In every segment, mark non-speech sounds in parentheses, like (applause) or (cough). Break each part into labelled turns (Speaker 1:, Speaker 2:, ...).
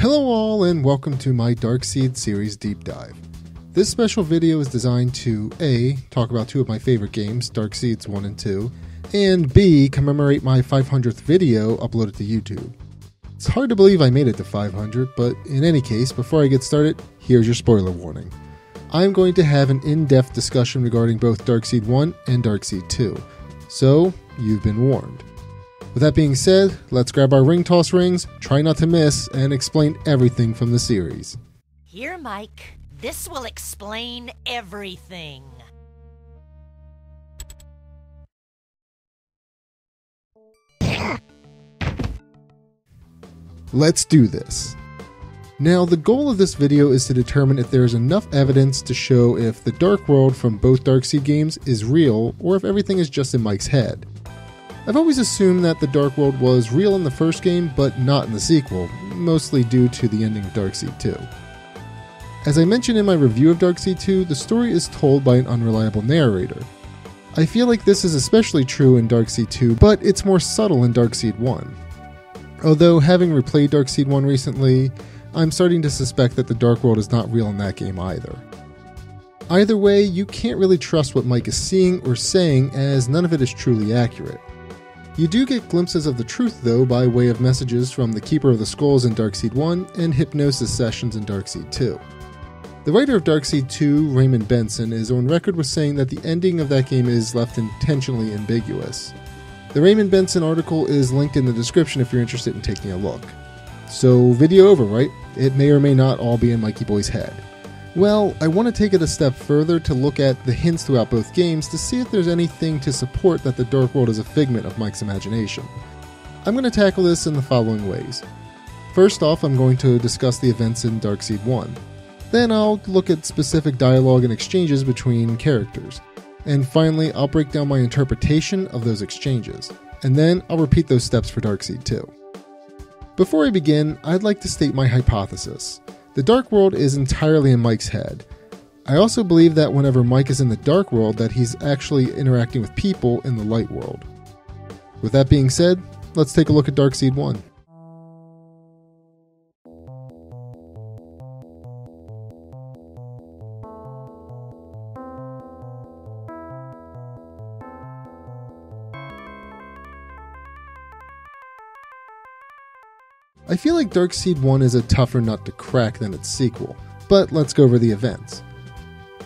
Speaker 1: Hello, all, and welcome to my Darkseed series deep dive. This special video is designed to A. talk about two of my favorite games, Dark Darkseeds 1 and 2, and B. commemorate my 500th video uploaded to YouTube. It's hard to believe I made it to 500, but in any case, before I get started, here's your spoiler warning. I'm going to have an in depth discussion regarding both Darkseed 1 and Darkseed 2, so you've been warned. With that being said, let's grab our ring toss rings, try not to miss, and explain everything from the series.
Speaker 2: Here, Mike. This will explain everything.
Speaker 1: Let's do this. Now, the goal of this video is to determine if there is enough evidence to show if the Dark World from both Darkseed games is real or if everything is just in Mike's head. I've always assumed that the Dark World was real in the first game, but not in the sequel, mostly due to the ending of Darkseed 2. As I mentioned in my review of Darkseed 2, the story is told by an unreliable narrator. I feel like this is especially true in Darkseed 2, but it's more subtle in Darkseed 1. Although, having replayed Darkseed 1 recently, I'm starting to suspect that the Dark World is not real in that game either. Either way, you can't really trust what Mike is seeing or saying, as none of it is truly accurate. You do get glimpses of the truth, though, by way of messages from the Keeper of the Skulls in Darkseed 1 and hypnosis sessions in Darkseed 2. The writer of Darkseed 2, Raymond Benson, is on record with saying that the ending of that game is left intentionally ambiguous. The Raymond Benson article is linked in the description if you're interested in taking a look. So, video over, right? It may or may not all be in Mikey Boy's head. Well, I want to take it a step further to look at the hints throughout both games to see if there's anything to support that the Dark World is a figment of Mike's imagination. I'm going to tackle this in the following ways. First off, I'm going to discuss the events in Darkseed 1. Then I'll look at specific dialogue and exchanges between characters. And finally, I'll break down my interpretation of those exchanges. And then I'll repeat those steps for Darkseed 2. Before I begin, I'd like to state my hypothesis. The Dark World is entirely in Mike's head. I also believe that whenever Mike is in the Dark World that he's actually interacting with people in the Light World. With that being said, let's take a look at Darkseed 1. I feel like Dark Seed 1 is a tougher nut to crack than its sequel, but let's go over the events.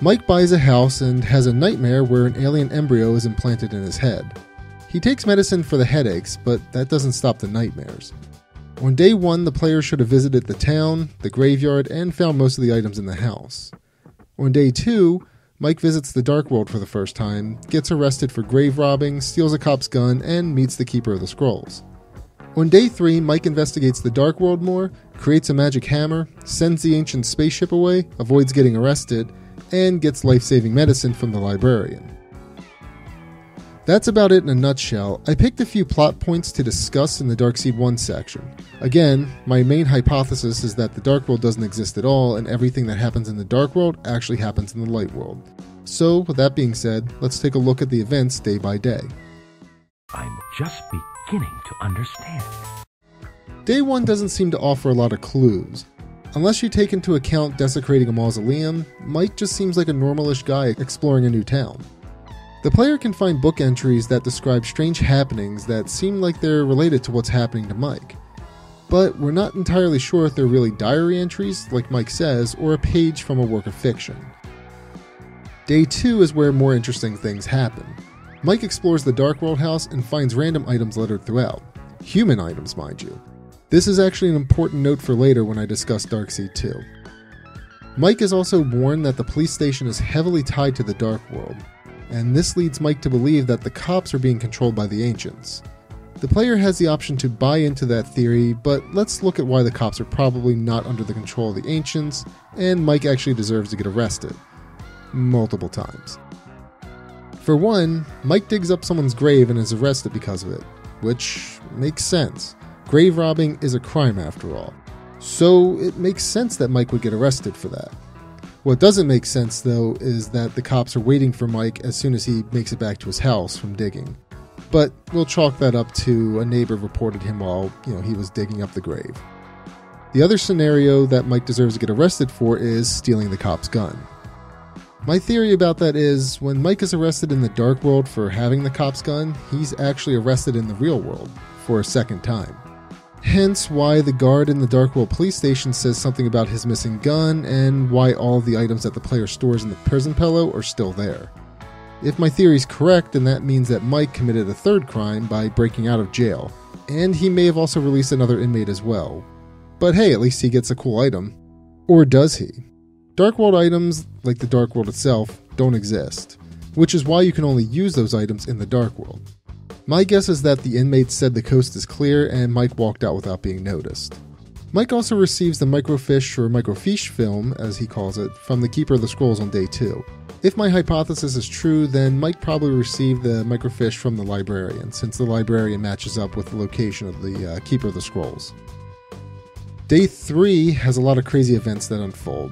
Speaker 1: Mike buys a house and has a nightmare where an alien embryo is implanted in his head. He takes medicine for the headaches, but that doesn't stop the nightmares. On day 1, the player should have visited the town, the graveyard, and found most of the items in the house. On day 2, Mike visits the Dark World for the first time, gets arrested for grave robbing, steals a cop's gun, and meets the Keeper of the Scrolls. On day 3, Mike investigates the Dark World more, creates a magic hammer, sends the ancient spaceship away, avoids getting arrested, and gets life saving medicine from the librarian. That's about it in a nutshell. I picked a few plot points to discuss in the Darkseed 1 section. Again, my main hypothesis is that the Dark World doesn't exist at all, and everything that happens in the Dark World actually happens in the Light World. So, with that being said, let's take a look at the events day by day.
Speaker 3: I'm just beginning to understand.
Speaker 1: Day 1 doesn't seem to offer a lot of clues. Unless you take into account desecrating a mausoleum, Mike just seems like a normalish guy exploring a new town. The player can find book entries that describe strange happenings that seem like they're related to what's happening to Mike. But we're not entirely sure if they're really diary entries, like Mike says, or a page from a work of fiction. Day 2 is where more interesting things happen. Mike explores the Dark World house and finds random items littered throughout. Human items, mind you. This is actually an important note for later when I discuss Darkseed 2. Mike is also warned that the police station is heavily tied to the Dark World, and this leads Mike to believe that the cops are being controlled by the Ancients. The player has the option to buy into that theory, but let's look at why the cops are probably not under the control of the Ancients, and Mike actually deserves to get arrested. Multiple times. For one, Mike digs up someone's grave and is arrested because of it, which makes sense. Grave robbing is a crime after all. So it makes sense that Mike would get arrested for that. What doesn't make sense, though, is that the cops are waiting for Mike as soon as he makes it back to his house from digging. But we'll chalk that up to a neighbor reported him while, you know, he was digging up the grave. The other scenario that Mike deserves to get arrested for is stealing the cop's gun. My theory about that is when Mike is arrested in the dark world for having the cop's gun, he's actually arrested in the real world for a second time. Hence, why the guard in the Dark World police station says something about his missing gun, and why all the items that the player stores in the prison pillow are still there. If my theory is correct, then that means that Mike committed a third crime by breaking out of jail, and he may have also released another inmate as well. But hey, at least he gets a cool item. Or does he? Dark World items, like the Dark World itself, don't exist, which is why you can only use those items in the Dark World. My guess is that the inmates said the coast is clear and Mike walked out without being noticed. Mike also receives the microfiche or microfiche film, as he calls it, from the Keeper of the Scrolls on day 2. If my hypothesis is true, then Mike probably received the microfiche from the librarian, since the librarian matches up with the location of the uh, Keeper of the Scrolls. Day 3 has a lot of crazy events that unfold.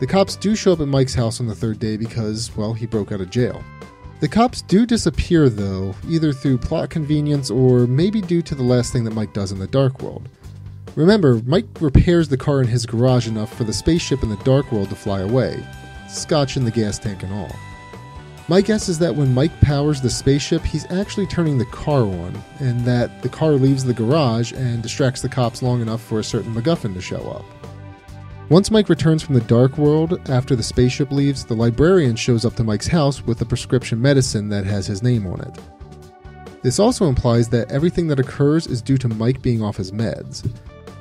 Speaker 1: The cops do show up at Mike's house on the third day because, well, he broke out of jail. The cops do disappear, though, either through plot convenience or maybe due to the last thing that Mike does in the Dark World. Remember, Mike repairs the car in his garage enough for the spaceship in the Dark World to fly away, scotch in the gas tank and all. My guess is that when Mike powers the spaceship, he's actually turning the car on, and that the car leaves the garage and distracts the cops long enough for a certain MacGuffin to show up. Once Mike returns from the dark world, after the spaceship leaves, the librarian shows up to Mike's house with a prescription medicine that has his name on it. This also implies that everything that occurs is due to Mike being off his meds.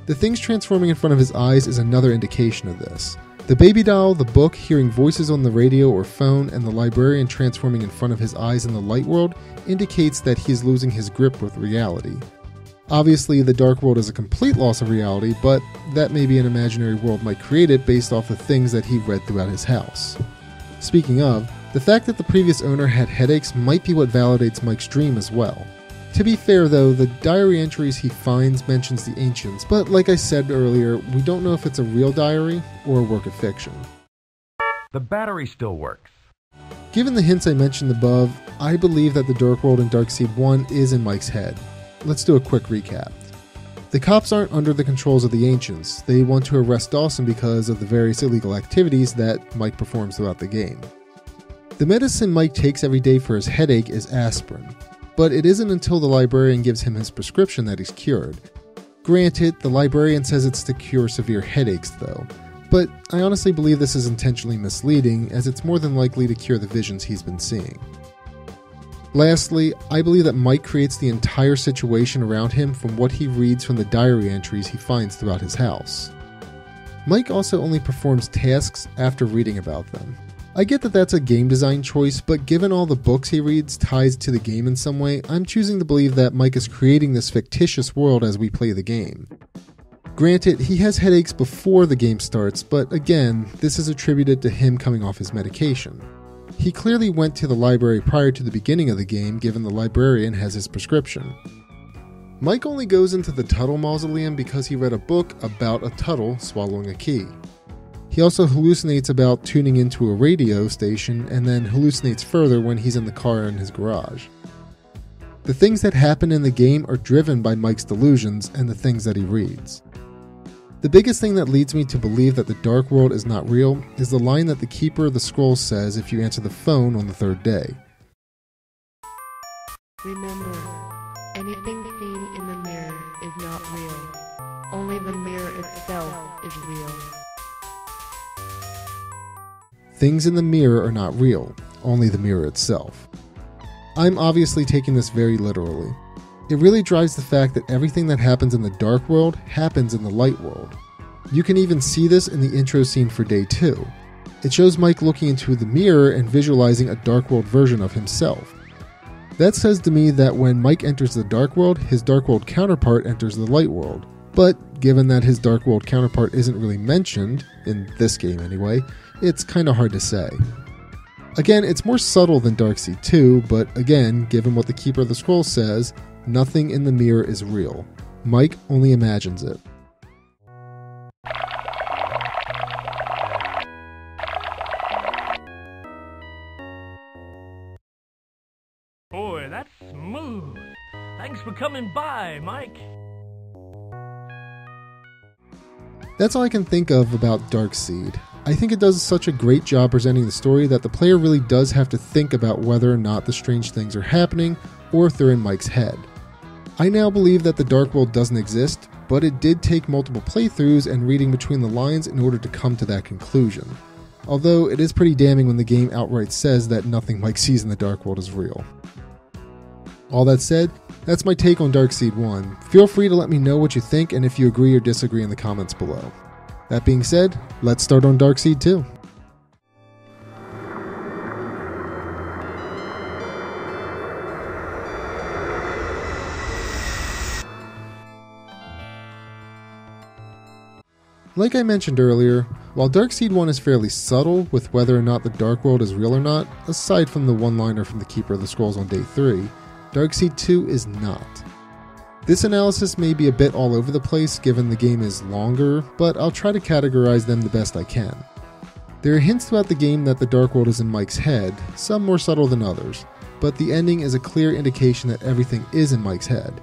Speaker 1: The things transforming in front of his eyes is another indication of this. The baby doll, the book, hearing voices on the radio or phone, and the librarian transforming in front of his eyes in the light world indicates that he is losing his grip with reality. Obviously, the Dark World is a complete loss of reality, but that may be an imaginary world Mike created based off the things that he read throughout his house. Speaking of, the fact that the previous owner had headaches might be what validates Mike's dream as well. To be fair though, the diary entries he finds mentions the ancients, but like I said earlier, we don't know if it's a real diary or a work of fiction.
Speaker 3: The battery still works.
Speaker 1: Given the hints I mentioned above, I believe that the Dark World in Dark Seed 1 is in Mike's head let's do a quick recap. The cops aren't under the controls of the Ancients. They want to arrest Dawson because of the various illegal activities that Mike performs throughout the game. The medicine Mike takes every day for his headache is aspirin, but it isn't until the librarian gives him his prescription that he's cured. Granted, the librarian says it's to cure severe headaches, though, but I honestly believe this is intentionally misleading, as it's more than likely to cure the visions he's been seeing. Lastly, I believe that Mike creates the entire situation around him from what he reads from the diary entries he finds throughout his house. Mike also only performs tasks after reading about them. I get that that's a game design choice, but given all the books he reads ties to the game in some way, I'm choosing to believe that Mike is creating this fictitious world as we play the game. Granted, he has headaches before the game starts, but again, this is attributed to him coming off his medication. He clearly went to the library prior to the beginning of the game, given the librarian has his prescription. Mike only goes into the Tuttle Mausoleum because he read a book about a Tuttle swallowing a key. He also hallucinates about tuning into a radio station and then hallucinates further when he's in the car in his garage. The things that happen in the game are driven by Mike's delusions and the things that he reads. The biggest thing that leads me to believe that the Dark World is not real is the line that the Keeper of the Scrolls says if you answer the phone on the third day.
Speaker 4: Remember, anything seen in the mirror is not real. Only the mirror itself is real.
Speaker 1: Things in the mirror are not real, only the mirror itself. I'm obviously taking this very literally. It really drives the fact that everything that happens in the dark world happens in the light world. You can even see this in the intro scene for day 2. It shows Mike looking into the mirror and visualizing a dark world version of himself. That says to me that when Mike enters the dark world, his dark world counterpart enters the light world. But given that his dark world counterpart isn't really mentioned, in this game anyway, it's kinda hard to say. Again, it's more subtle than Darkseed 2, but again, given what the Keeper of the Scroll says, Nothing in the mirror is real. Mike only imagines it.
Speaker 5: Boy, that's smooth. Thanks for coming by, Mike.
Speaker 1: That's all I can think of about Dark Seed. I think it does such a great job presenting the story that the player really does have to think about whether or not the strange things are happening or if they're in Mike's head. I now believe that the Dark World doesn't exist, but it did take multiple playthroughs and reading between the lines in order to come to that conclusion. Although it is pretty damning when the game outright says that nothing Mike sees in the Dark World is real. All that said, that's my take on Darkseed 1. Feel free to let me know what you think and if you agree or disagree in the comments below. That being said, let's start on Darkseed 2. Like I mentioned earlier, while Darkseed 1 is fairly subtle with whether or not the Dark World is real or not, aside from the one liner from the Keeper of the Scrolls on day 3, Darkseed 2 is not. This analysis may be a bit all over the place given the game is longer, but I'll try to categorize them the best I can. There are hints throughout the game that the Dark World is in Mike's head, some more subtle than others, but the ending is a clear indication that everything is in Mike's head,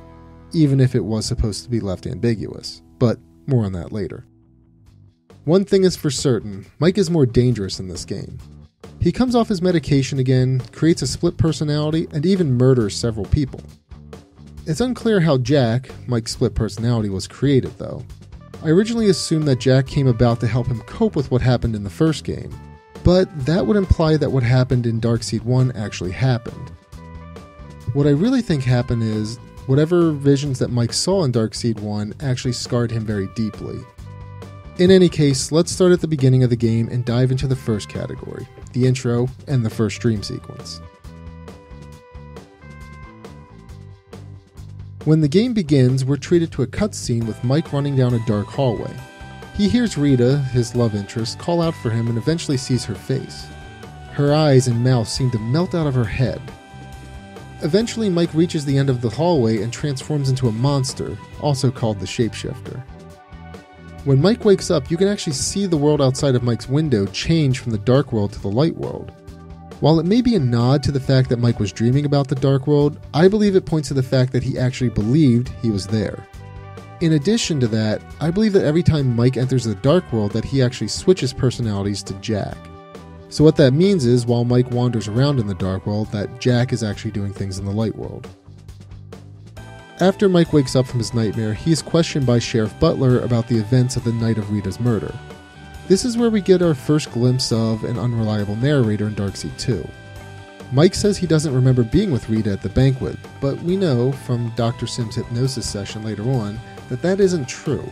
Speaker 1: even if it was supposed to be left ambiguous, but more on that later. One thing is for certain Mike is more dangerous in this game. He comes off his medication again, creates a split personality, and even murders several people. It's unclear how Jack, Mike's split personality, was created, though. I originally assumed that Jack came about to help him cope with what happened in the first game, but that would imply that what happened in Darkseed 1 actually happened. What I really think happened is whatever visions that Mike saw in Darkseed 1 actually scarred him very deeply. In any case, let's start at the beginning of the game and dive into the first category the intro and the first dream sequence. When the game begins, we're treated to a cutscene with Mike running down a dark hallway. He hears Rita, his love interest, call out for him and eventually sees her face. Her eyes and mouth seem to melt out of her head. Eventually, Mike reaches the end of the hallway and transforms into a monster, also called the Shapeshifter. When Mike wakes up, you can actually see the world outside of Mike's window change from the dark world to the light world. While it may be a nod to the fact that Mike was dreaming about the Dark World, I believe it points to the fact that he actually believed he was there. In addition to that, I believe that every time Mike enters the Dark World that he actually switches personalities to Jack. So what that means is while Mike wanders around in the Dark World, that Jack is actually doing things in the Light World. After Mike wakes up from his nightmare, he is questioned by Sheriff Butler about the events of the night of Rita's murder. This is where we get our first glimpse of an unreliable narrator in Darkseed 2. Mike says he doesn't remember being with Rita at the banquet, but we know from Dr. Sim's hypnosis session later on that that isn't true.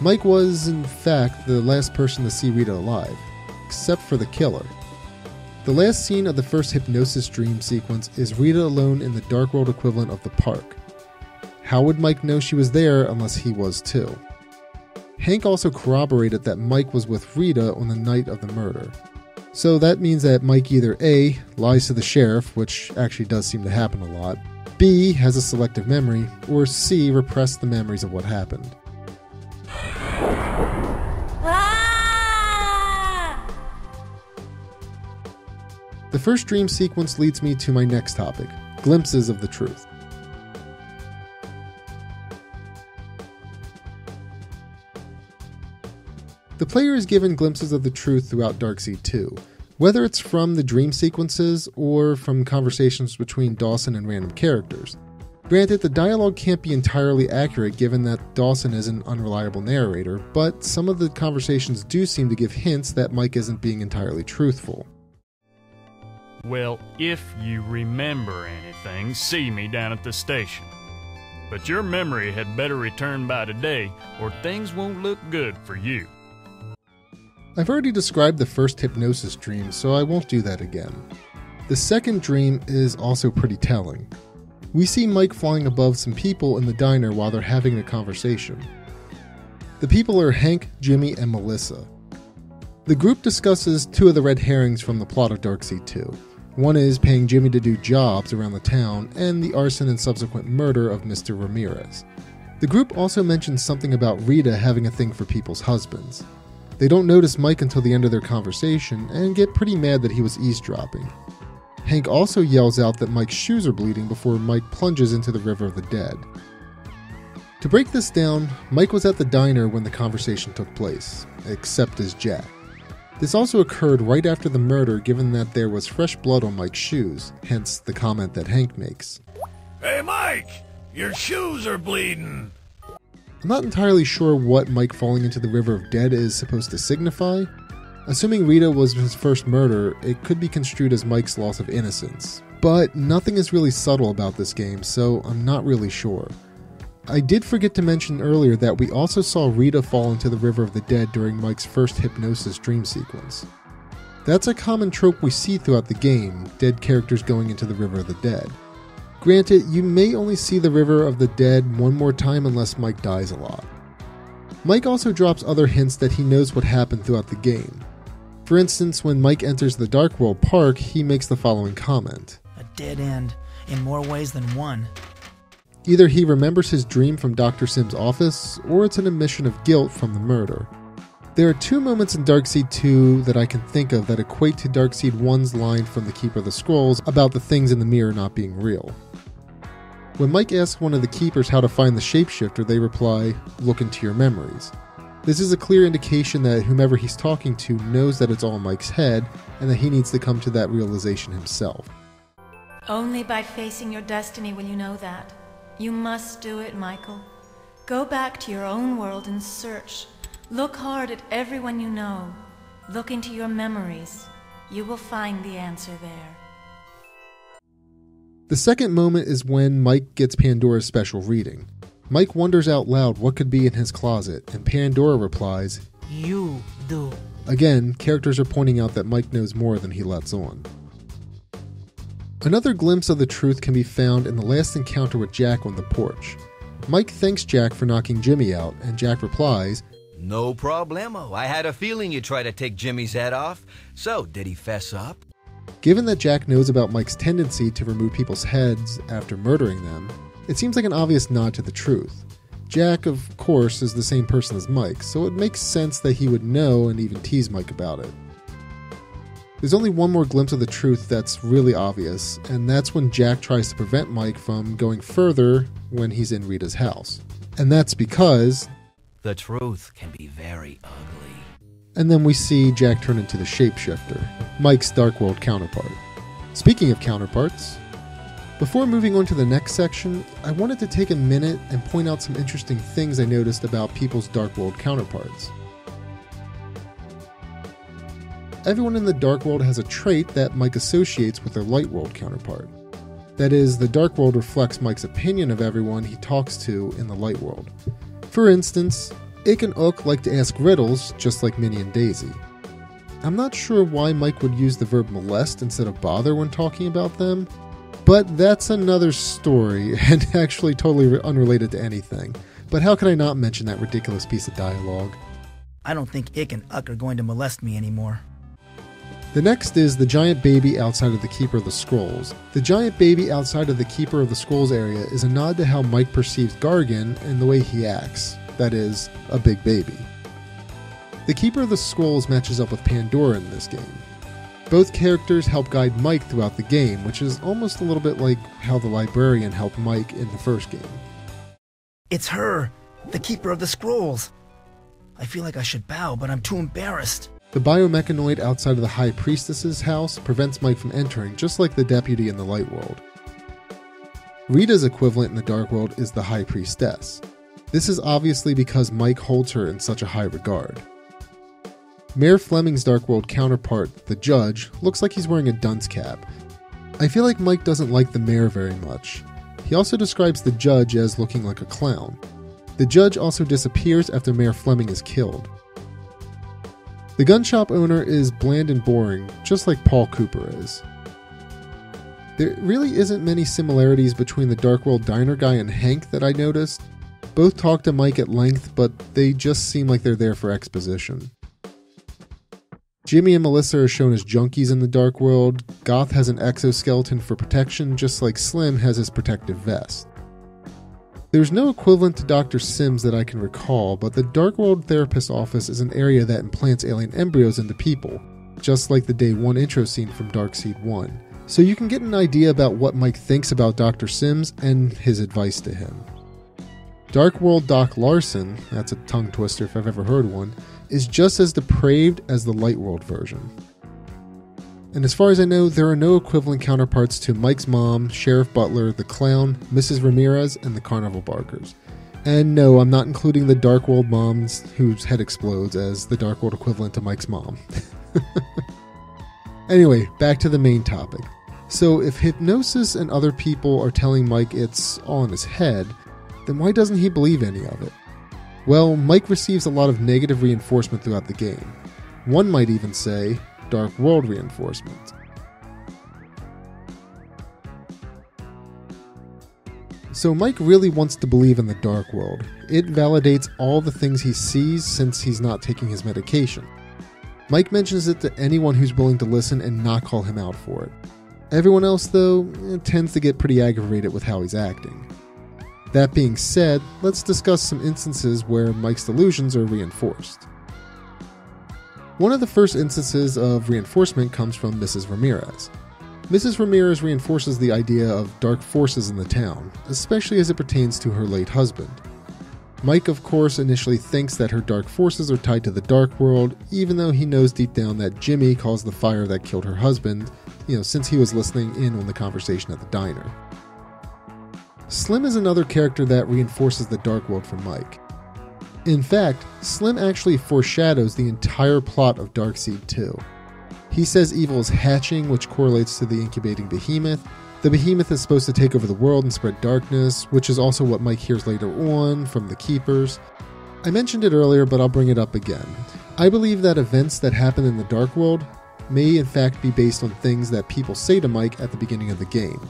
Speaker 1: Mike was, in fact, the last person to see Rita alive, except for the killer. The last scene of the first hypnosis dream sequence is Rita alone in the Dark World equivalent of the park. How would Mike know she was there unless he was too? Hank also corroborated that Mike was with Rita on the night of the murder. So that means that Mike either A, lies to the sheriff, which actually does seem to happen a lot, B, has a selective memory, or C, repressed the memories of what happened. Ah! The first dream sequence leads me to my next topic glimpses of the truth. The player is given glimpses of the truth throughout Darkseed 2, whether it's from the dream sequences or from conversations between Dawson and random characters. Granted, the dialogue can't be entirely accurate given that Dawson is an unreliable narrator, but some of the conversations do seem to give hints that Mike isn't being entirely truthful.
Speaker 5: Well, if you remember anything, see me down at the station. But your memory had better return by today, or things won't look good for you.
Speaker 1: I've already described the first hypnosis dream, so I won't do that again. The second dream is also pretty telling. We see Mike flying above some people in the diner while they're having a conversation. The people are Hank, Jimmy, and Melissa. The group discusses two of the red herrings from the plot of Darkseed 2. One is paying Jimmy to do jobs around the town, and the arson and subsequent murder of Mr. Ramirez. The group also mentions something about Rita having a thing for people's husbands. They don't notice Mike until the end of their conversation and get pretty mad that he was eavesdropping. Hank also yells out that Mike's shoes are bleeding before Mike plunges into the River of the Dead. To break this down, Mike was at the diner when the conversation took place, except as Jack. This also occurred right after the murder, given that there was fresh blood on Mike's shoes, hence the comment that Hank makes.
Speaker 6: Hey, Mike! Your shoes are bleeding!
Speaker 1: I'm not entirely sure what Mike falling into the River of Dead is supposed to signify. Assuming Rita was his first murder, it could be construed as Mike's loss of innocence. But nothing is really subtle about this game, so I'm not really sure. I did forget to mention earlier that we also saw Rita fall into the River of the Dead during Mike's first hypnosis dream sequence. That's a common trope we see throughout the game dead characters going into the River of the Dead. Granted, you may only see the River of the Dead one more time unless Mike dies a lot. Mike also drops other hints that he knows what happened throughout the game. For instance, when Mike enters the Dark World Park, he makes the following comment
Speaker 7: A dead end, in more ways than one.
Speaker 1: Either he remembers his dream from Dr. Sim's office, or it's an admission of guilt from the murder. There are two moments in Darkseed 2 that I can think of that equate to Darkseed 1's line from the Keeper of the Scrolls about the things in the mirror not being real. When Mike asks one of the keepers how to find the shapeshifter, they reply, Look into your memories. This is a clear indication that whomever he's talking to knows that it's all Mike's head and that he needs to come to that realization himself.
Speaker 8: Only by facing your destiny will you know that. You must do it, Michael. Go back to your own world and search. Look hard at everyone you know. Look into your memories. You will find the answer there.
Speaker 1: The second moment is when Mike gets Pandora's special reading. Mike wonders out loud what could be in his closet, and Pandora replies,
Speaker 7: You do.
Speaker 1: Again, characters are pointing out that Mike knows more than he lets on. Another glimpse of the truth can be found in the last encounter with Jack on the porch. Mike thanks Jack for knocking Jimmy out, and Jack replies,
Speaker 9: No problemo. I had a feeling you'd try to take Jimmy's head off. So, did he fess up?
Speaker 1: Given that Jack knows about Mike's tendency to remove people's heads after murdering them, it seems like an obvious nod to the truth. Jack, of course, is the same person as Mike, so it makes sense that he would know and even tease Mike about it. There's only one more glimpse of the truth that's really obvious, and that's when Jack tries to prevent Mike from going further when he's in Rita's house. And that's because.
Speaker 9: The truth can be very ugly.
Speaker 1: And then we see Jack turn into the shapeshifter, Mike's Dark World counterpart. Speaking of counterparts, before moving on to the next section, I wanted to take a minute and point out some interesting things I noticed about people's Dark World counterparts. Everyone in the Dark World has a trait that Mike associates with their Light World counterpart. That is, the Dark World reflects Mike's opinion of everyone he talks to in the Light World. For instance, Ick and Ook like to ask riddles, just like Minnie and Daisy. I'm not sure why Mike would use the verb molest instead of bother when talking about them, but that's another story, (laughs) and actually totally unrelated to anything. But how could I not mention that ridiculous piece of dialogue?
Speaker 7: I don't think Ick and Uck are going to molest me anymore.
Speaker 1: The next is the giant baby outside of the Keeper of the Scrolls. The giant baby outside of the Keeper of the Scrolls area is a nod to how Mike perceives Gargan and the way he acts. That is, a big baby. The Keeper of the Scrolls matches up with Pandora in this game. Both characters help guide Mike throughout the game, which is almost a little bit like how the librarian helped Mike in the first game.
Speaker 7: It's her, the Keeper of the Scrolls. I feel like I should bow, but I'm too embarrassed.
Speaker 1: The biomechanoid outside of the High Priestess's house prevents Mike from entering, just like the deputy in the Light World. Rita's equivalent in the Dark World is the High Priestess. This is obviously because Mike holds her in such a high regard. Mayor Fleming's Dark World counterpart, the Judge, looks like he's wearing a dunce cap. I feel like Mike doesn't like the mayor very much. He also describes the Judge as looking like a clown. The Judge also disappears after Mayor Fleming is killed. The gun shop owner is bland and boring, just like Paul Cooper is. There really isn't many similarities between the Dark World diner guy and Hank that I noticed. Both talk to Mike at length, but they just seem like they're there for exposition. Jimmy and Melissa are shown as junkies in the Dark World. Goth has an exoskeleton for protection, just like Slim has his protective vest. There's no equivalent to Dr. Sims that I can recall, but the Dark World Therapist Office is an area that implants alien embryos into people, just like the Day 1 intro scene from Darkseed 1. So you can get an idea about what Mike thinks about Dr. Sims and his advice to him. Dark World Doc Larson, that's a tongue twister if I've ever heard one, is just as depraved as the Light World version. And as far as I know, there are no equivalent counterparts to Mike's mom, Sheriff Butler, the Clown, Mrs. Ramirez, and the Carnival Barkers. And no, I'm not including the Dark World moms whose head explodes as the Dark World equivalent to Mike's mom. (laughs) anyway, back to the main topic. So, if hypnosis and other people are telling Mike it's all in his head, then why doesn't he believe any of it? Well, Mike receives a lot of negative reinforcement throughout the game. One might even say, Dark World reinforcement. So Mike really wants to believe in the Dark World. It validates all the things he sees since he's not taking his medication. Mike mentions it to anyone who's willing to listen and not call him out for it. Everyone else, though, eh, tends to get pretty aggravated with how he's acting. That being said, let's discuss some instances where Mike's delusions are reinforced. One of the first instances of reinforcement comes from Mrs. Ramirez. Mrs. Ramirez reinforces the idea of dark forces in the town, especially as it pertains to her late husband. Mike, of course, initially thinks that her dark forces are tied to the dark world, even though he knows deep down that Jimmy caused the fire that killed her husband, you know, since he was listening in on the conversation at the diner. Slim is another character that reinforces the Dark World for Mike. In fact, Slim actually foreshadows the entire plot of Darkseed 2. He says evil is hatching, which correlates to the incubating behemoth. The behemoth is supposed to take over the world and spread darkness, which is also what Mike hears later on from the Keepers. I mentioned it earlier, but I'll bring it up again. I believe that events that happen in the Dark World may in fact be based on things that people say to Mike at the beginning of the game.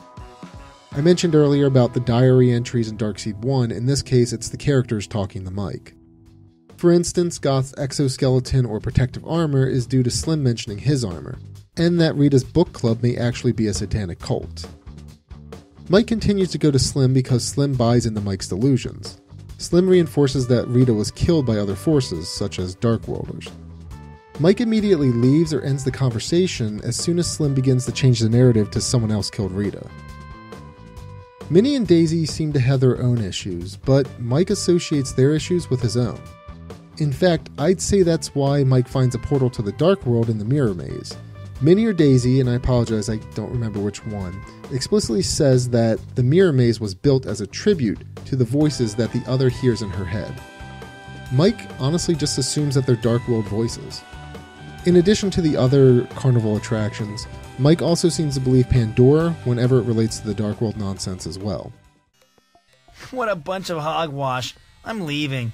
Speaker 1: I mentioned earlier about the diary entries in Darkseed 1, in this case, it's the characters talking to Mike. For instance, Goth's exoskeleton or protective armor is due to Slim mentioning his armor, and that Rita's book club may actually be a satanic cult. Mike continues to go to Slim because Slim buys into Mike's delusions. Slim reinforces that Rita was killed by other forces, such as Darkworlders. Mike immediately leaves or ends the conversation as soon as Slim begins to change the narrative to someone else killed Rita. Minnie and Daisy seem to have their own issues, but Mike associates their issues with his own. In fact, I'd say that's why Mike finds a portal to the Dark World in the Mirror Maze. Minnie or Daisy, and I apologize, I don't remember which one, explicitly says that the Mirror Maze was built as a tribute to the voices that the other hears in her head. Mike honestly just assumes that they're Dark World voices. In addition to the other carnival attractions, Mike also seems to believe Pandora whenever it relates to the Dark World nonsense as well.
Speaker 7: What a bunch of hogwash. I'm leaving.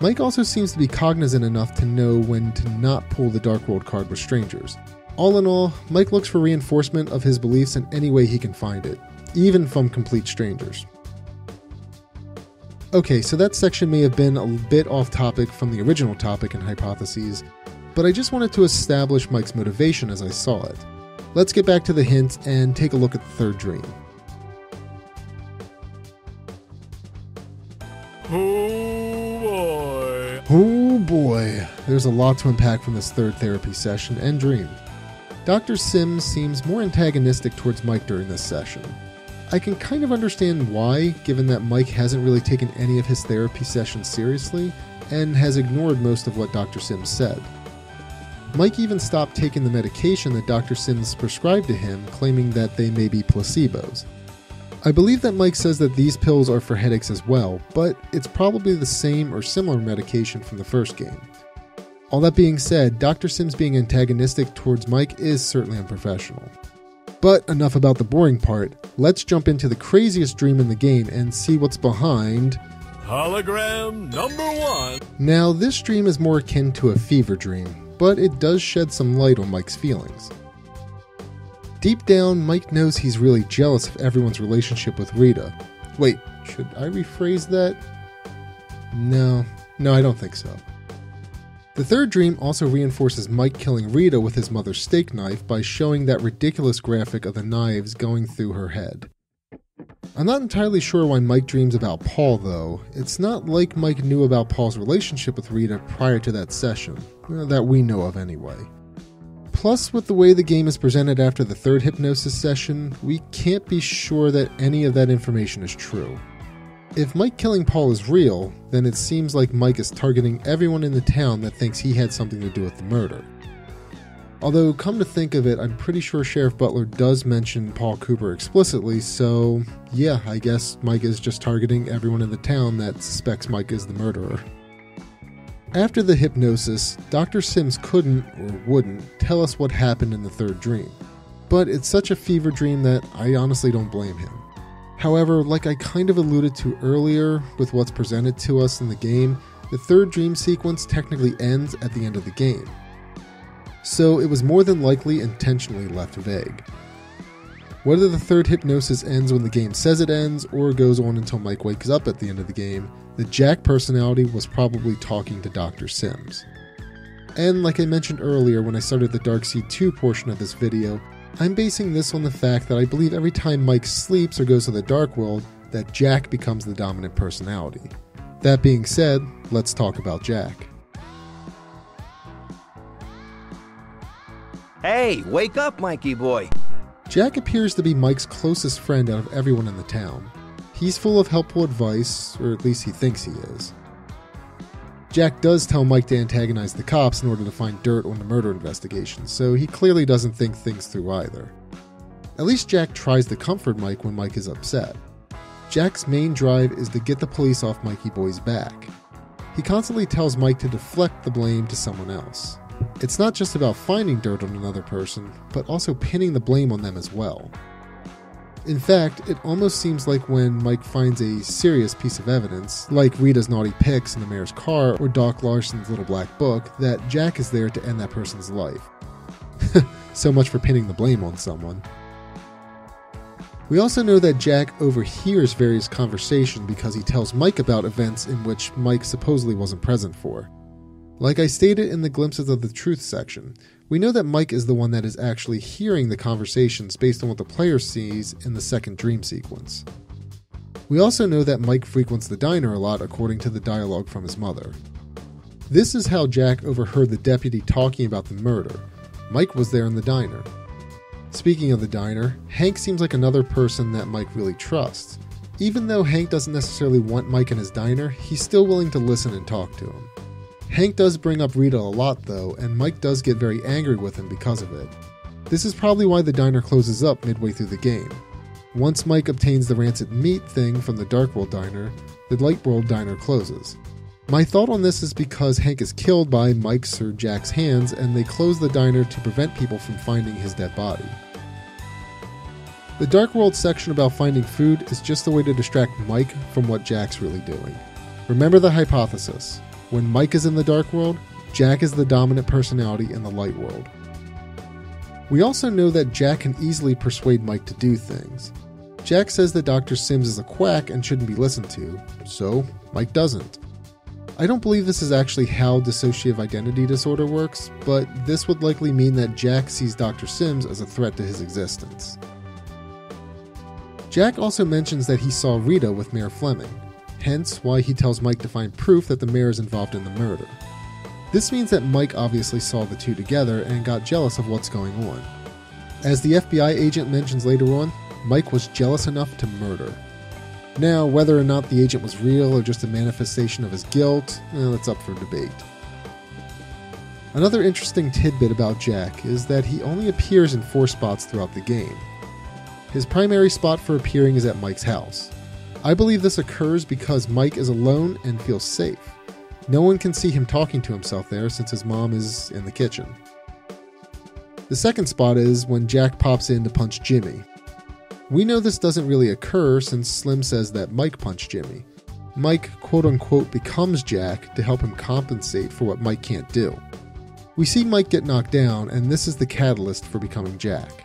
Speaker 1: Mike also seems to be cognizant enough to know when to not pull the Dark World card with strangers. All in all, Mike looks for reinforcement of his beliefs in any way he can find it, even from complete strangers. Okay, so that section may have been a bit off topic from the original topic and hypotheses, but I just wanted to establish Mike's motivation as I saw it. Let's get back to the hint and take a look at the third dream.
Speaker 5: Oh boy.
Speaker 1: Oh boy, there's a lot to unpack from this third therapy session and dream. Dr. Sims seems more antagonistic towards Mike during this session. I can kind of understand why, given that Mike hasn't really taken any of his therapy sessions seriously and has ignored most of what Dr. Sims said. Mike even stopped taking the medication that Dr. Sims prescribed to him, claiming that they may be placebos. I believe that Mike says that these pills are for headaches as well, but it's probably the same or similar medication from the first game. All that being said, Dr. Sims being antagonistic towards Mike is certainly unprofessional. But enough about the boring part, let's jump into the craziest dream in the game and see what's behind.
Speaker 6: Hologram number one.
Speaker 1: Now, this dream is more akin to a fever dream, but it does shed some light on Mike's feelings. Deep down, Mike knows he's really jealous of everyone's relationship with Rita. Wait, should I rephrase that? No, no, I don't think so. The third dream also reinforces Mike killing Rita with his mother's steak knife by showing that ridiculous graphic of the knives going through her head. I'm not entirely sure why Mike dreams about Paul, though. It's not like Mike knew about Paul's relationship with Rita prior to that session, uh, that we know of anyway. Plus, with the way the game is presented after the third hypnosis session, we can't be sure that any of that information is true. If Mike killing Paul is real, then it seems like Mike is targeting everyone in the town that thinks he had something to do with the murder. Although, come to think of it, I'm pretty sure Sheriff Butler does mention Paul Cooper explicitly, so yeah, I guess Mike is just targeting everyone in the town that suspects Mike is the murderer. After the hypnosis, Dr. Sims couldn't, or wouldn't, tell us what happened in the third dream. But it's such a fever dream that I honestly don't blame him. However, like I kind of alluded to earlier with what's presented to us in the game, the third dream sequence technically ends at the end of the game. So it was more than likely intentionally left vague. Whether the third hypnosis ends when the game says it ends or goes on until Mike wakes up at the end of the game, the Jack personality was probably talking to Dr. Sims. And like I mentioned earlier when I started the Dark Seed 2 portion of this video, I'm basing this on the fact that I believe every time Mike sleeps or goes to the Dark World, that Jack becomes the dominant personality. That being said, let's talk about Jack.
Speaker 9: Hey, wake up, Mikey boy.
Speaker 1: Jack appears to be Mike's closest friend out of everyone in the town. He's full of helpful advice, or at least he thinks he is. Jack does tell Mike to antagonize the cops in order to find dirt on the murder investigation, so he clearly doesn't think things through either. At least Jack tries to comfort Mike when Mike is upset. Jack's main drive is to get the police off Mikey Boy's back. He constantly tells Mike to deflect the blame to someone else. It's not just about finding dirt on another person, but also pinning the blame on them as well. In fact, it almost seems like when Mike finds a serious piece of evidence, like Rita's naughty pics in the mayor's car or Doc Larson's little black book, that Jack is there to end that person's life. (laughs) so much for pinning the blame on someone. We also know that Jack overhears various conversations because he tells Mike about events in which Mike supposedly wasn't present for. Like I stated in the Glimpses of the Truth section, we know that Mike is the one that is actually hearing the conversations based on what the player sees in the second dream sequence. We also know that Mike frequents the diner a lot according to the dialogue from his mother. This is how Jack overheard the deputy talking about the murder. Mike was there in the diner. Speaking of the diner, Hank seems like another person that Mike really trusts. Even though Hank doesn't necessarily want Mike in his diner, he's still willing to listen and talk to him. Hank does bring up Rita a lot though, and Mike does get very angry with him because of it. This is probably why the diner closes up midway through the game. Once Mike obtains the rancid meat thing from the Dark World diner, the Light World diner closes. My thought on this is because Hank is killed by Mike's or Jack's hands, and they close the diner to prevent people from finding his dead body. The Dark World section about finding food is just a way to distract Mike from what Jack's really doing. Remember the hypothesis when Mike is in the dark world, Jack is the dominant personality in the light world. We also know that Jack can easily persuade Mike to do things. Jack says that Dr. Sims is a quack and shouldn't be listened to, so Mike doesn't. I don't believe this is actually how dissociative identity disorder works, but this would likely mean that Jack sees Dr. Sims as a threat to his existence. Jack also mentions that he saw Rita with Mayor Fleming, hence why he tells Mike to find proof that the mayor is involved in the murder. This means that Mike obviously saw the two together and got jealous of what's going on. As the FBI agent mentions later on, Mike was jealous enough to murder. Now, whether or not the agent was real or just a manifestation of his guilt, well, that's up for debate. Another interesting tidbit about Jack is that he only appears in four spots throughout the game. His primary spot for appearing is at Mike's house. I believe this occurs because Mike is alone and feels safe. No one can see him talking to himself there since his mom is in the kitchen. The second spot is when Jack pops in to punch Jimmy. We know this doesn't really occur since Slim says that Mike punched Jimmy. Mike quote unquote becomes Jack to help him compensate for what Mike can't do. We see Mike get knocked down, and this is the catalyst for becoming Jack.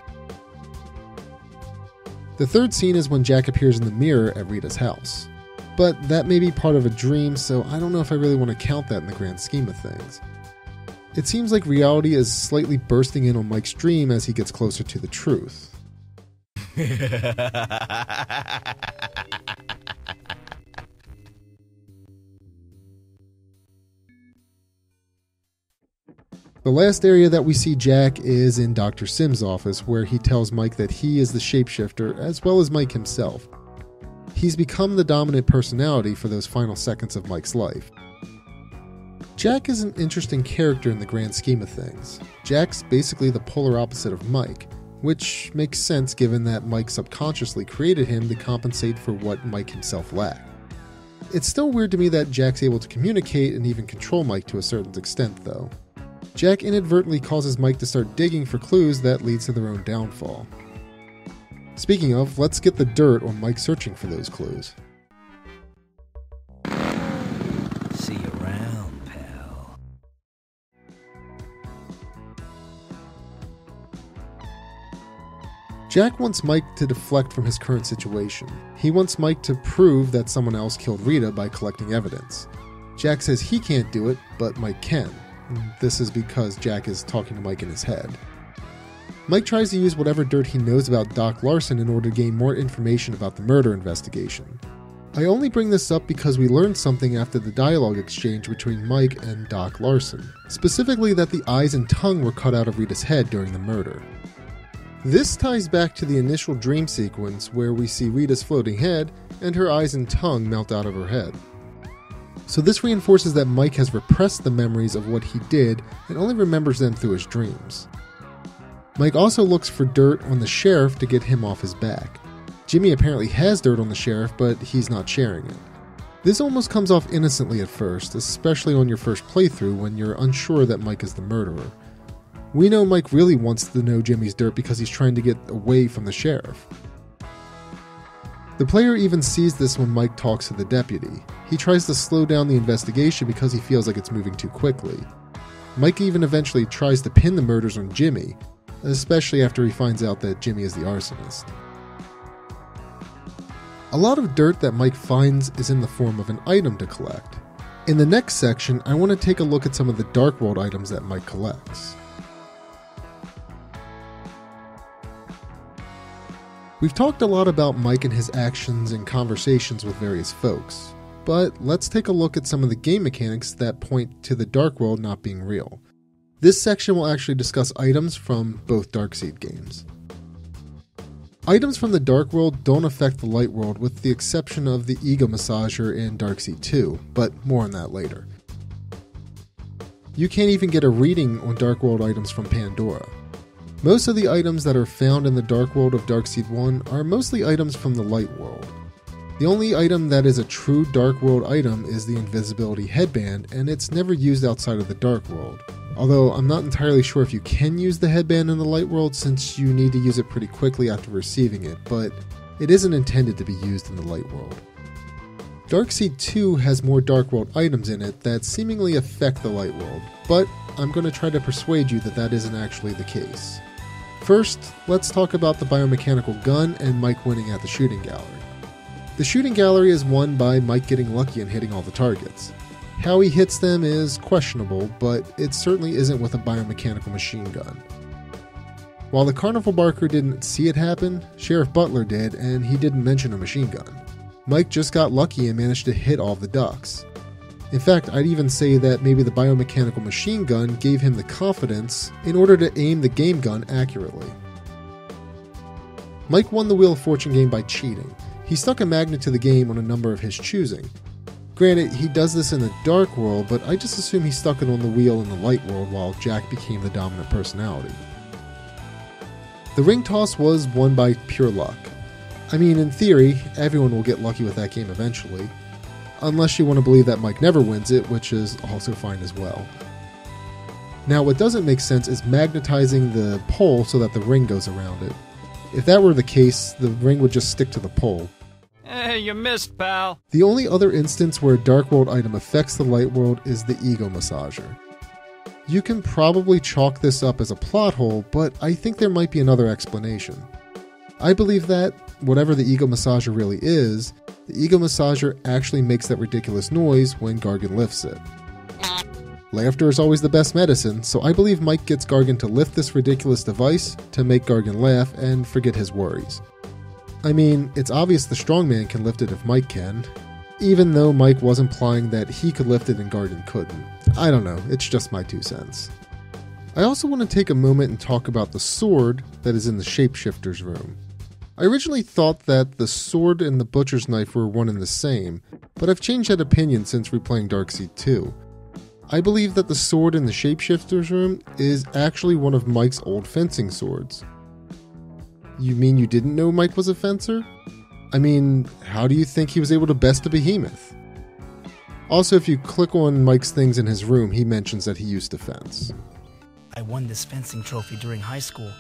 Speaker 1: The third scene is when Jack appears in the mirror at Rita's house. But that may be part of a dream, so I don't know if I really want to count that in the grand scheme of things. It seems like reality is slightly bursting in on Mike's dream as he gets closer to the truth. (laughs) The last area that we see Jack is in Dr. Sims' office, where he tells Mike that he is the shapeshifter, as well as Mike himself. he's become the dominant personality for those final seconds of Mike's life. Jack is an interesting character in the grand scheme of things. Jack's basically the polar opposite of Mike, which makes sense given that Mike subconsciously created him to compensate for what Mike himself lacked. It's still weird to me that Jack's able to communicate and even control Mike to a certain extent, though. Jack inadvertently causes Mike to start digging for clues that leads to their own downfall. Speaking of, let's get the dirt on Mike searching for those clues.
Speaker 9: See you around, pal.
Speaker 1: Jack wants Mike to deflect from his current situation. He wants Mike to prove that someone else killed Rita by collecting evidence. Jack says he can't do it, but Mike can. This is because Jack is talking to Mike in his head. Mike tries to use whatever dirt he knows about Doc Larson in order to gain more information about the murder investigation. I only bring this up because we learned something after the dialogue exchange between Mike and Doc Larson, specifically that the eyes and tongue were cut out of Rita's head during the murder. This ties back to the initial dream sequence where we see Rita's floating head and her eyes and tongue melt out of her head. So this reinforces that Mike has repressed the memories of what he did and only remembers them through his dreams. Mike also looks for dirt on the sheriff to get him off his back. Jimmy apparently has dirt on the sheriff, but he's not sharing it. This almost comes off innocently at first, especially on your first playthrough when you're unsure that Mike is the murderer. We know Mike really wants to know Jimmy's dirt because he's trying to get away from the sheriff. The player even sees this when Mike talks to the deputy. He tries to slow down the investigation because he feels like it's moving too quickly. Mike even eventually tries to pin the murders on Jimmy, especially after he finds out that Jimmy is the arsonist. A lot of dirt that Mike finds is in the form of an item to collect. In the next section, I want to take a look at some of the Dark World items that Mike collects. We've talked a lot about Mike and his actions and conversations with various folks, but let's take a look at some of the game mechanics that point to the Dark World not being real. This section will actually discuss items from both Darkseed games. Items from the Dark World don't affect the Light World with the exception of the Ego Massager in Darkseed 2, but more on that later. You can't even get a reading on Dark World items from Pandora. Most of the items that are found in the Dark World of Darkseed 1 are mostly items from the Light World. The only item that is a true Dark World item is the Invisibility Headband, and it's never used outside of the Dark World. Although I'm not entirely sure if you can use the headband in the Light World since you need to use it pretty quickly after receiving it, but it isn't intended to be used in the Light World. Darkseed 2 has more Dark World items in it that seemingly affect the Light World, but I'm going to try to persuade you that that isn't actually the case. First, let's talk about the biomechanical gun and Mike winning at the shooting gallery. The shooting gallery is won by Mike getting lucky and hitting all the targets. How he hits them is questionable, but it certainly isn't with a biomechanical machine gun. While the carnival barker didn't see it happen, Sheriff Butler did, and he didn't mention a machine gun. Mike just got lucky and managed to hit all the ducks. In fact, I'd even say that maybe the biomechanical machine gun gave him the confidence in order to aim the game gun accurately. Mike won the Wheel of Fortune game by cheating. He stuck a magnet to the game on a number of his choosing. Granted, he does this in the dark world, but I just assume he stuck it on the wheel in the light world while Jack became the dominant personality. The ring toss was won by pure luck. I mean, in theory, everyone will get lucky with that game eventually, unless you want to believe that Mike never wins it, which is also fine as well. Now, what doesn't make sense is magnetizing the pole so that the ring goes around it. If that were the case, the ring would just stick to the pole.
Speaker 5: Hey, you missed, pal.
Speaker 1: The only other instance where a Dark World item affects the Light World is the Ego Massager. You can probably chalk this up as a plot hole, but I think there might be another explanation. I believe that, whatever the Ego Massager really is, the Ego Massager actually makes that ridiculous noise when Gargan lifts it. Laughter is always the best medicine, so I believe Mike gets Gargan to lift this ridiculous device to make Gargan laugh and forget his worries. I mean, it's obvious the strongman can lift it if Mike can, even though Mike was implying that he could lift it and Gargan couldn't. I don't know, it's just my two cents. I also want to take a moment and talk about the sword that is in the shapeshifter's room. I originally thought that the sword and the butcher's knife were one and the same, but I've changed that opinion since replaying Darkseed 2. I believe that the sword in the shapeshifter's room is actually one of Mike's old fencing swords. You mean you didn't know Mike was a fencer? I mean, how do you think he was able to best a behemoth? Also, if you click on Mike's things in his room, he mentions that he used to fence.
Speaker 7: I won this fencing trophy during high school.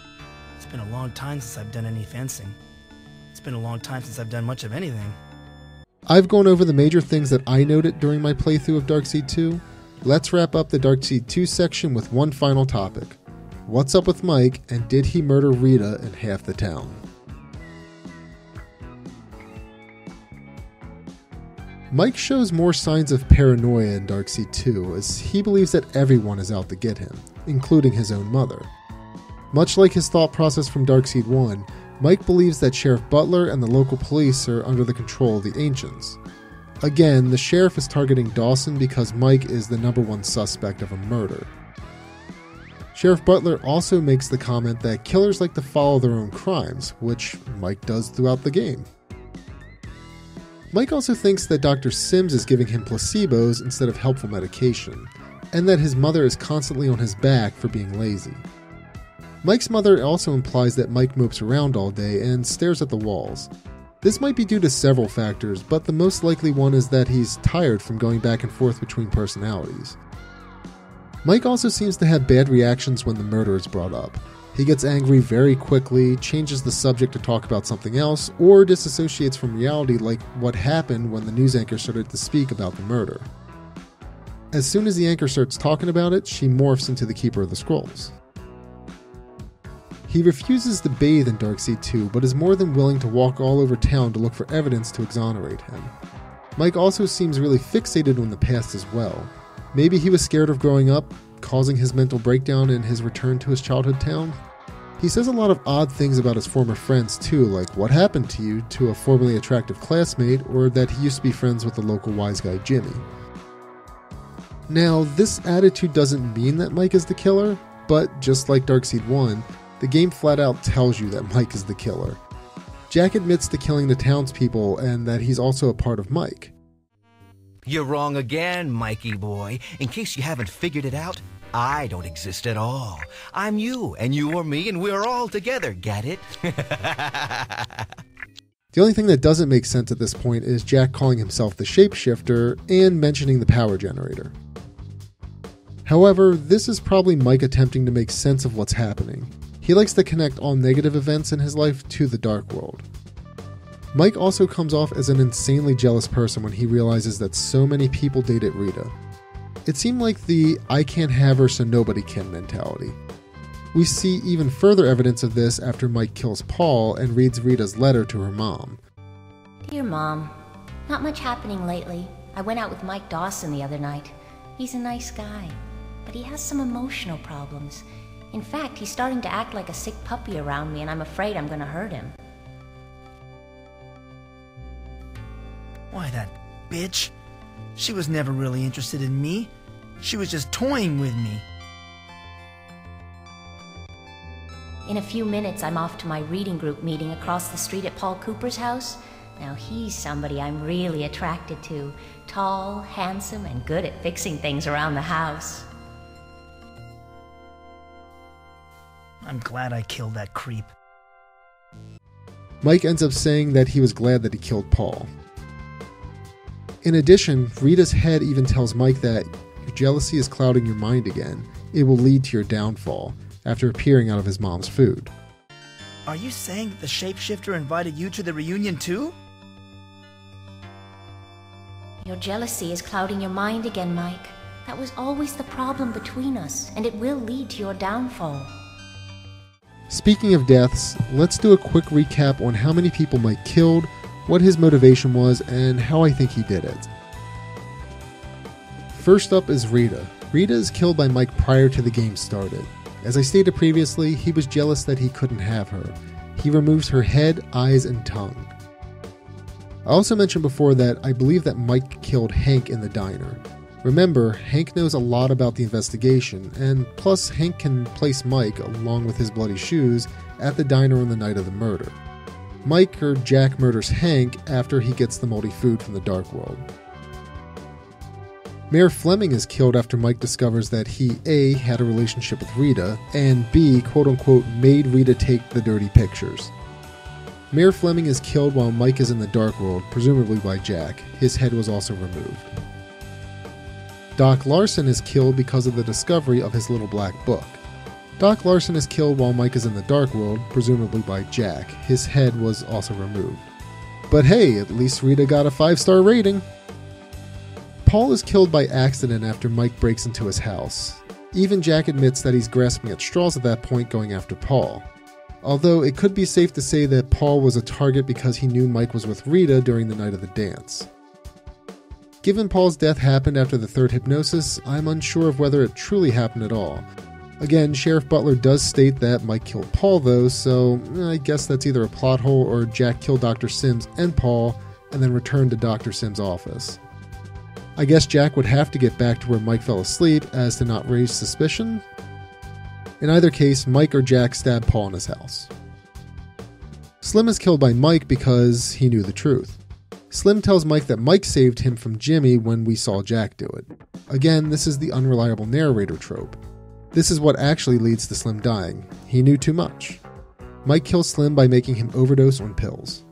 Speaker 7: It's been a long time since I've done any fencing. Been a long time since I've done much of anything.
Speaker 1: I've gone over the major things that I noted during my playthrough of Darkseed 2. Let's wrap up the Darkseed 2 section with one final topic. What's up with Mike, and did he murder Rita and half the town? Mike shows more signs of paranoia in Darkseed 2 as he believes that everyone is out to get him, including his own mother. Much like his thought process from Darkseed 1, Mike believes that Sheriff Butler and the local police are under the control of the Ancients. Again, the sheriff is targeting Dawson because Mike is the number one suspect of a murder. Sheriff Butler also makes the comment that killers like to follow their own crimes, which Mike does throughout the game. Mike also thinks that Dr. Sims is giving him placebos instead of helpful medication, and that his mother is constantly on his back for being lazy. Mike's mother also implies that Mike mopes around all day and stares at the walls. This might be due to several factors, but the most likely one is that he's tired from going back and forth between personalities. Mike also seems to have bad reactions when the murder is brought up. He gets angry very quickly, changes the subject to talk about something else, or disassociates from reality, like what happened when the news anchor started to speak about the murder. As soon as the anchor starts talking about it, she morphs into the Keeper of the Scrolls. He refuses to bathe in Darkseed 2, but is more than willing to walk all over town to look for evidence to exonerate him. Mike also seems really fixated on the past as well. Maybe he was scared of growing up, causing his mental breakdown and his return to his childhood town. He says a lot of odd things about his former friends too, like what happened to you to a formerly attractive classmate, or that he used to be friends with the local wise guy Jimmy. Now, this attitude doesn't mean that Mike is the killer, but just like Darkseed 1, the game flat out tells you that Mike is the killer. Jack admits to killing the townspeople and that he's also a part of Mike.
Speaker 9: You're wrong again, Mikey boy. In case you haven't figured it out, I don't exist at all. I'm you, and you are me, and we're all together. Get it? (laughs)
Speaker 1: The only thing that doesn't make sense at this point is Jack calling himself the shapeshifter and mentioning the power generator. However, this is probably Mike attempting to make sense of what's happening. He likes to connect all negative events in his life to the dark world. Mike also comes off as an insanely jealous person when he realizes that so many people dated Rita. It seemed like the I can't have her so nobody can mentality. We see even further evidence of this after Mike kills Paul and reads Rita's letter to her mom.
Speaker 10: Dear Mom, not much happening lately. I went out with Mike Dawson the other night. He's a nice guy, but he has some emotional problems. In fact, he's starting to act like a sick puppy around me, and I'm afraid I'm gonna hurt him.
Speaker 7: Why, that bitch? She was never really interested in me. She was just toying with me.
Speaker 10: In a few minutes, I'm off to my reading group meeting across the street at Paul Cooper's house. Now, he's somebody I'm really attracted to. Tall, handsome, and good at fixing things around the house.
Speaker 7: I'm glad I killed that creep.
Speaker 1: Mike ends up saying that he was glad that he killed Paul. In addition, Rita's head even tells Mike that your jealousy is clouding your mind again. It will lead to your downfall after appearing out of his mom's food.
Speaker 7: Are you saying that the shapeshifter invited you to the reunion too?
Speaker 10: Your jealousy is clouding your mind again, Mike. That was always the problem between us, and it will lead to your downfall.
Speaker 1: Speaking of deaths, let's do a quick recap on how many people Mike killed, what his motivation was, and how I think he did it. First up is Rita. Rita is killed by Mike prior to the game started. As I stated previously, he was jealous that he couldn't have her. He removes her head, eyes, and tongue. I also mentioned before that I believe that Mike killed Hank in the diner. Remember, Hank knows a lot about the investigation, and plus, Hank can place Mike, along with his bloody shoes, at the diner on the night of the murder. Mike or Jack murders Hank after he gets the moldy food from the Dark World. Mayor Fleming is killed after Mike discovers that he A. had a relationship with Rita, and B. quote unquote made Rita take the dirty pictures. Mayor Fleming is killed while Mike is in the Dark World, presumably by Jack. His head was also removed. Doc Larson is killed because of the discovery of his little black book. Doc Larson is killed while Mike is in the Dark World, presumably by Jack. His head was also removed. But hey, at least Rita got a 5 star rating. Paul is killed by accident after Mike breaks into his house. Even Jack admits that he's grasping at straws at that point, going after Paul. Although it could be safe to say that Paul was a target because he knew Mike was with Rita during the night of the dance. Given Paul's death happened after the third hypnosis, I'm unsure of whether it truly happened at all. Again, Sheriff Butler does state that Mike killed Paul, though, so eh, I guess that's either a plot hole or Jack killed Dr. Sims and Paul and then returned to Dr. Sims' office. I guess Jack would have to get back to where Mike fell asleep as to not raise suspicion. In either case, Mike or Jack stabbed Paul in his house. Slim is killed by Mike because he knew the truth. Slim tells Mike that Mike saved him from Jimmy when we saw Jack do it. Again, this is the unreliable narrator trope. This is what actually leads to Slim dying. He knew too much. Mike kills Slim by making him overdose on pills.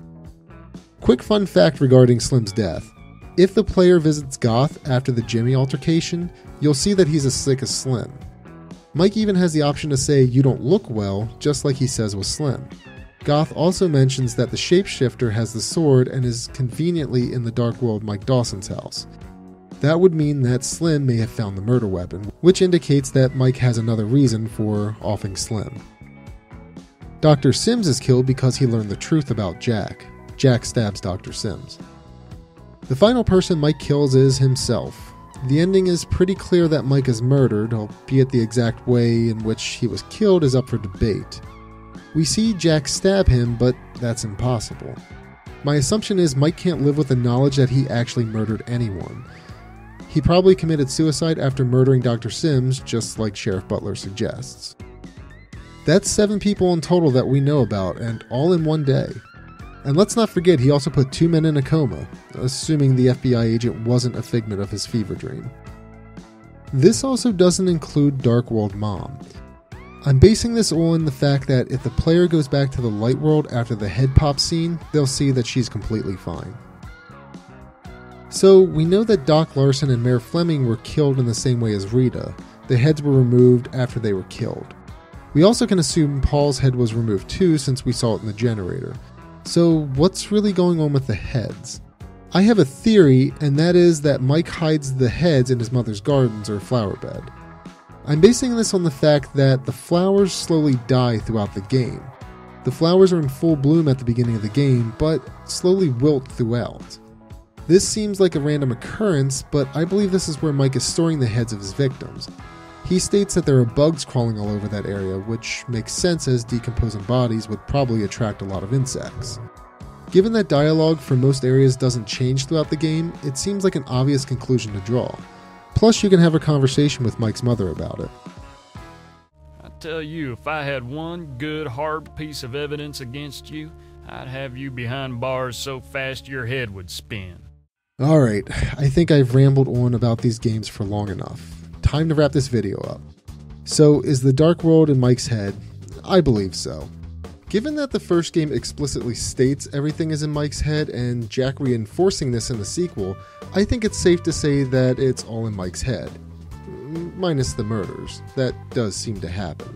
Speaker 1: Quick fun fact regarding Slim's death if the player visits Goth after the Jimmy altercation, you'll see that he's as sick as Slim. Mike even has the option to say, You don't look well, just like he says with Slim. Goth also mentions that the shapeshifter has the sword and is conveniently in the Dark World Mike Dawson's house. That would mean that Slim may have found the murder weapon, which indicates that Mike has another reason for offing Slim. Dr. Sims is killed because he learned the truth about Jack. Jack stabs Dr. Sims. The final person Mike kills is himself. The ending is pretty clear that Mike is murdered, albeit the exact way in which he was killed is up for debate. We see Jack stab him, but that's impossible. My assumption is Mike can't live with the knowledge that he actually murdered anyone. He probably committed suicide after murdering Dr. Sims, just like Sheriff Butler suggests. That's seven people in total that we know about, and all in one day. And let's not forget, he also put two men in a coma, assuming the FBI agent wasn't a figment of his fever dream. This also doesn't include Dark World Mom. I'm basing this on the fact that if the player goes back to the light world after the head pop scene, they'll see that she's completely fine. So, we know that Doc Larson and Mayor Fleming were killed in the same way as Rita. The heads were removed after they were killed. We also can assume Paul's head was removed too, since we saw it in the generator. So, what's really going on with the heads? I have a theory, and that is that Mike hides the heads in his mother's gardens or flower bed. I'm basing this on the fact that the flowers slowly die throughout the game. The flowers are in full bloom at the beginning of the game, but slowly wilt throughout. This seems like a random occurrence, but I believe this is where Mike is storing the heads of his victims. He states that there are bugs crawling all over that area, which makes sense as decomposing bodies would probably attract a lot of insects. Given that dialogue for most areas doesn't change throughout the game, it seems like an obvious conclusion to draw. Plus, you can have a conversation with Mike's mother about it.
Speaker 5: I tell you, if I had one good hard piece of evidence against you, I'd have you behind bars so fast your head would spin.
Speaker 1: Alright, I think I've rambled on about these games for long enough time to wrap this video up. So, is the Dark World in Mike's head? I believe so. Given that the first game explicitly states everything is in Mike's head and Jack reinforcing this in the sequel, I think it's safe to say that it's all in Mike's head. Minus the murders. That does seem to happen.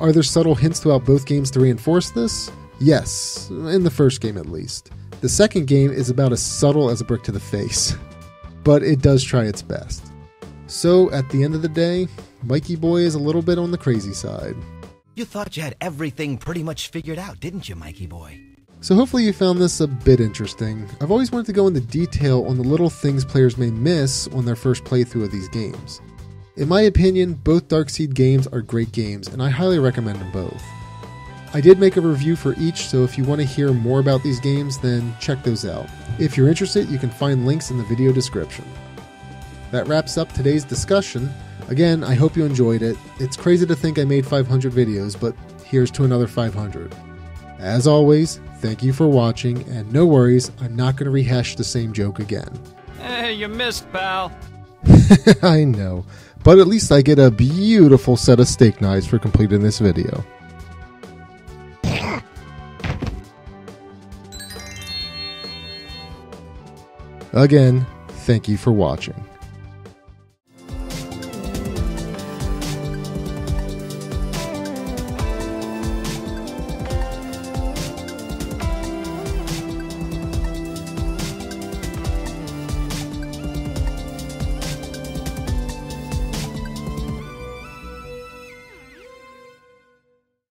Speaker 1: Are there subtle hints throughout both games to reinforce this? Yes, in the first game at least. The second game is about as subtle as a brick to the face, (laughs) but it does try its best. So, at the end of the day, Mikey Boy is a little bit on the crazy side.
Speaker 9: You thought you had everything pretty much figured out, didn't you, Mikey Boy?
Speaker 1: So, hopefully, you found this a bit interesting. I've always wanted to go into detail on the little things players may miss on their first playthrough of these games. In my opinion, both Darkseed games are great games, and I highly recommend them both. I did make a review for each, so if you want to hear more about these games, then check those out. If you're interested, you can find links in the video description. That wraps up today's discussion. Again, I hope you enjoyed it. It's crazy to think I made 500 videos, but here's to another 500. As always, thank you for watching, and no worries, I'm not going to rehash the same joke again.
Speaker 5: Hey, you missed, pal. (laughs)
Speaker 1: I know, but at least I get a beautiful set of steak knives for completing this video. Again, thank you for watching.